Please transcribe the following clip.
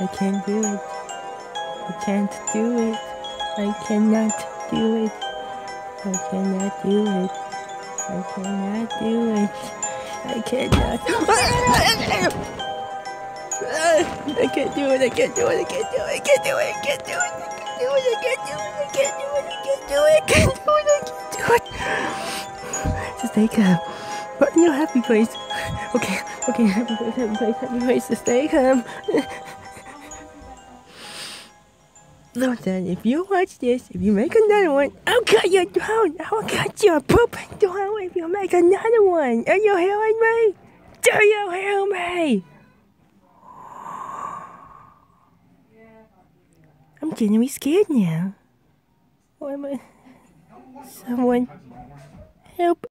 I can't do it. I can't do it. I cannot do it. I cannot do it. I cannot do it. I cannot. I can't do it. I can't do it. I can't do it. I can't do it. I can't do it. I can't do it. I can't do it. I can't do it. I can't do it. I can't do it. Just calm. Put in your happy face. Okay. Okay. Happy face. Happy face. Happy face. Just stay calm. Then, if you watch this, if you make another one, I'll cut your throat. I'll cut your pooping throat if you make another one. Are you hearing me? Do you hear me? I'm getting me scared now. Why am I? Someone help